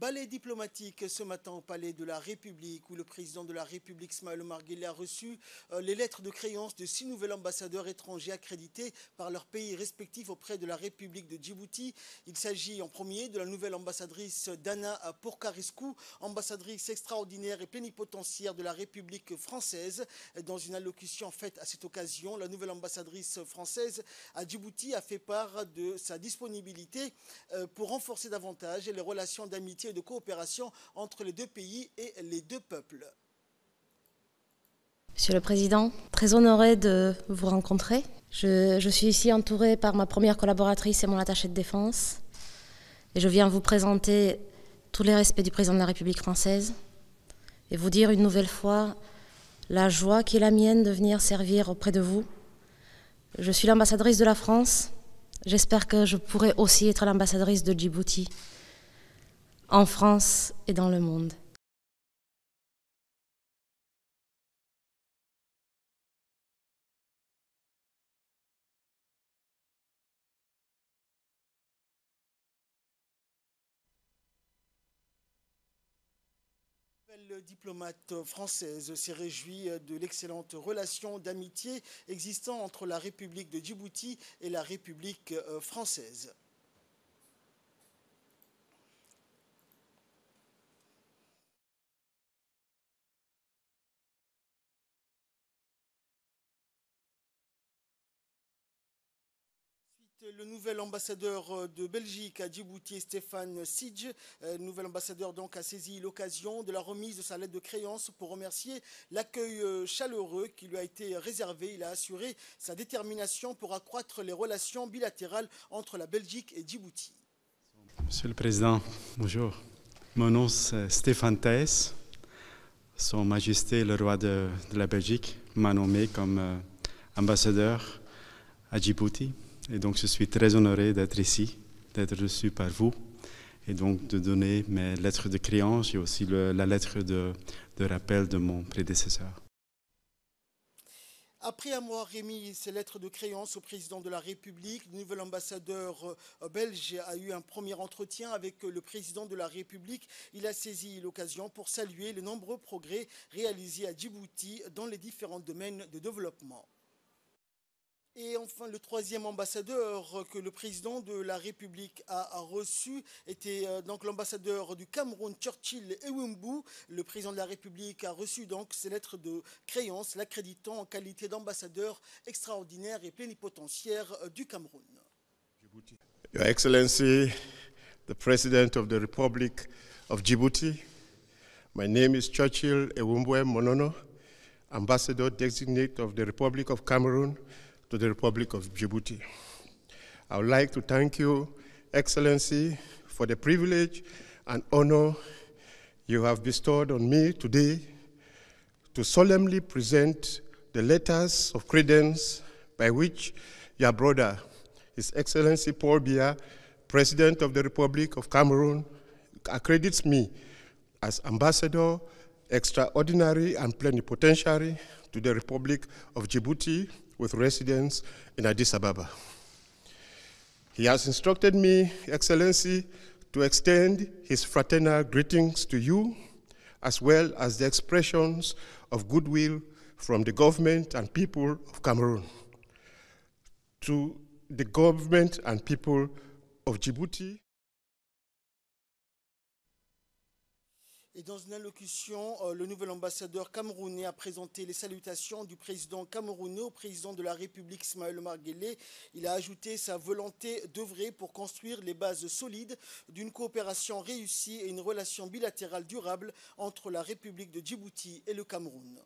Ballet diplomatique ce matin au Palais de la République où le président de la République, Smaël Marguerite, a reçu euh, les lettres de créance de six nouveaux ambassadeurs étrangers accrédités par leurs pays respectifs auprès de la République de Djibouti. Il s'agit en premier de la nouvelle ambassadrice Dana Pourcarescu, ambassadrice extraordinaire et plénipotentiaire de la République française. Dans une allocution faite à cette occasion, la nouvelle ambassadrice française à Djibouti a fait part de sa disponibilité euh, pour renforcer davantage les relations d'amitié de coopération entre les deux pays et les deux peuples. Monsieur le Président, très honoré de vous rencontrer. Je, je, suis ici entourée par ma première collaboratrice et mon attaché de défense. Et je viens vous présenter tous les respects du Président de la République française et vous dire une nouvelle fois la joie qui est la mienne de venir servir auprès de vous. Je suis l'ambassadrice de la France. J'espère que je pourrai aussi être l'ambassadrice de Djibouti en France et dans le monde. La diplomate française s'est réjouie de l'excellente relation d'amitié existant entre la République de Djibouti et la République euh, française. Le nouvel ambassadeur euh, de Belgique à Djibouti, Stéphane Sidj, euh, nouvel ambassadeur donc a saisi l'occasion de la remise de sa lettre de créance pour remercier l'accueil euh, chaleureux qui lui a été réservé. Il a assuré sa détermination pour accroître les relations bilatérales entre la Belgique et Djibouti. Monsieur le Président, bonjour. Mon nom est Stéphane Thès. Son Majesté le roi de, de la Belgique m'a nommé comme ambassadeur à Djibouti. Et donc, je suis très honoré d'être ici, d'être reçu par vous et donc de donner mes lettres de créance et aussi la lettre de, rappel de mon prédécesseur. Après avoir remis ses lettres de créance au président de la République, le nouvel ambassadeur belge a eu un premier entretien avec le président de la République. Il a saisi l'occasion pour saluer les nombreux progrès réalisés à Djibouti dans les différents domaines de développement. Et enfin, le troisième ambassadeur que le président de la République a, reçu était euh, donc l'ambassadeur du Cameroun, Churchill Ewumbu. Le président de la République a reçu donc ses lettres de créance, l'accréditant en qualité d'ambassadeur extraordinaire et plénipotentiaire euh, du Cameroun. Your Excellency, the President of the Republic of Djibouti, my name is Churchill Ewumbwe Monono, Ambassador Designate of the Republic of Cameroon to the Republic of Djibouti. I would like to thank you, Excellency, for the privilege and honor you have bestowed on me today to solemnly present the letters of credence by which your brother, His Excellency Paul Biya, President of the Republic of Cameroon, accredits me as Ambassador, Extraordinary and Plenipotentiary to the Republic of Djibouti with residence in Addis Ababa. He has instructed me, Excellency, to extend his fraternal greetings to you, as well as the expressions of goodwill from the government and people of Cameroon to the government and people of Djibouti. Et dans une allocution, euh, le nouvel ambassadeur camerounais a présenté les salutations du président camerounais au président de la République, Ismaël Marguerite. Il a ajouté sa volonté d'œuvrer pour construire les bases solides d'une coopération réussie et une relation bilatérale durable entre la République de Djibouti et le Cameroun.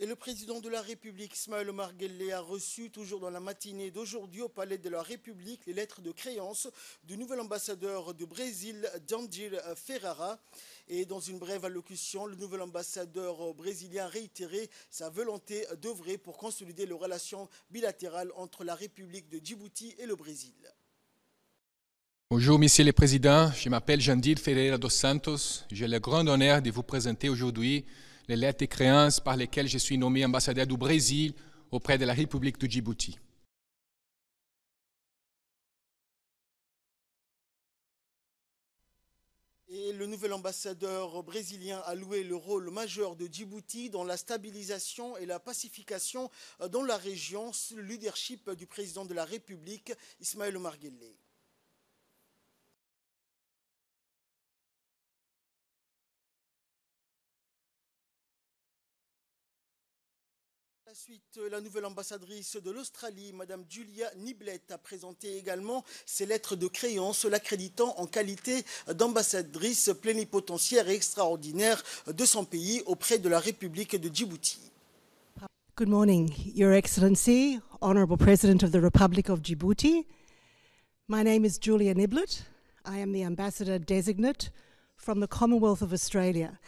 Et le président de la République, Ismaël Omar a reçu, toujours dans la matinée d'aujourd'hui, au Palais de la République, les lettres de créance du nouvel ambassadeur du Brésil, Jandir Ferrara. Et dans une brève allocution, le nouvel ambassadeur brésilien a réitéré sa volonté d'œuvrer pour consolider les relations bilatérales entre la République de Djibouti et le Brésil. Bonjour, Monsieur le Président. Je m'appelle Jandir Ferreira dos Santos. J'ai le grand honneur de vous présenter aujourd'hui les lettres et créances par lesquelles je suis nommé ambassadeur du Brésil auprès de la République de Djibouti. Et le nouvel ambassadeur brésilien a loué le rôle majeur de Djibouti dans la stabilisation et la pacification euh, dans la région sous le leadership du président de la République, Ismaël Omar Guelleh. La suite, la nouvelle ambassadrice de l'Australie, Madame Julia Niblet, a présenté également ses lettres de créance, l'accréditant en qualité d'ambassadrice plénipotentiaire et extraordinaire de son pays auprès de la République de Djibouti. Good morning, Your Excellency, Honourable President of the Republic of Djibouti. My name is Julia Niblet. I am the Ambassador designate from the Commonwealth of Australia.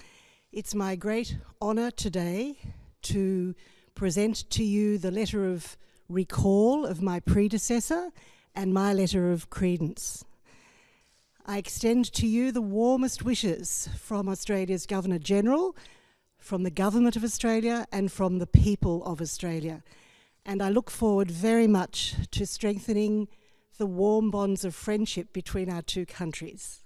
It's my great honour today to present to you the letter of recall of my predecessor and my letter of credence. I extend to you the warmest wishes from Australia's Governor General, from the Government of Australia, and from the people of Australia. And I look forward very much to strengthening the warm bonds of friendship between our two countries.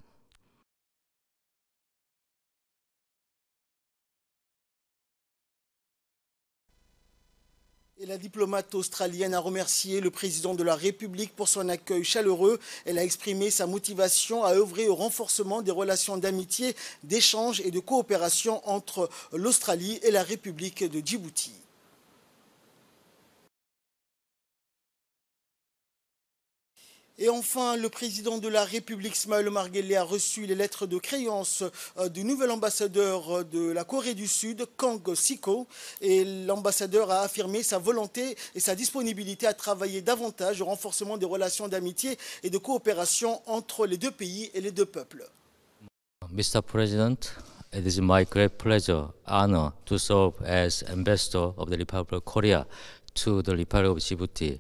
La diplomate australienne a remercié le président de la République pour son accueil chaleureux. Elle a exprimé sa motivation à œuvrer au renforcement des relations d'amitié, d'échange et de coopération entre l'Australie et la République de Djibouti. Et enfin, le président de la République, Smaël Marguerite, a reçu les lettres de créance euh, du nouvel ambassadeur de la Corée du Sud, Kang Siko. Et l'ambassadeur a affirmé sa volonté et sa disponibilité à travailler davantage au renforcement des relations d'amitié et de coopération entre les deux pays et les deux peuples. Mr. President, it is my great pleasure, honor to serve as ambassador of the Republic of Korea to the Republic of Djibouti.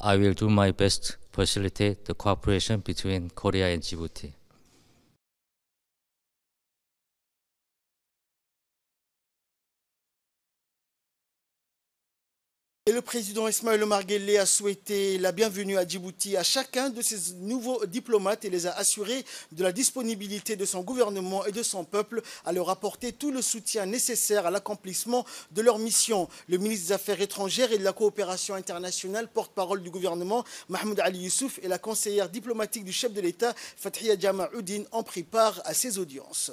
I will do my best facilitate the cooperation between Korea and Djibouti. Le président Ismaël Omar Guelleh a souhaité la bienvenue à Djibouti à chacun de ces nouveaux diplomates et les a assurés de la disponibilité de son gouvernement et de son peuple à leur apporter tout le soutien nécessaire à l'accomplissement de leur mission. Le ministre des Affaires étrangères et de la coopération internationale, porte-parole du gouvernement, Mahmoud Ali Youssouf, et la conseillère diplomatique du chef de l'État, Fathia Jamaoudine, ont pris part à ces audiences.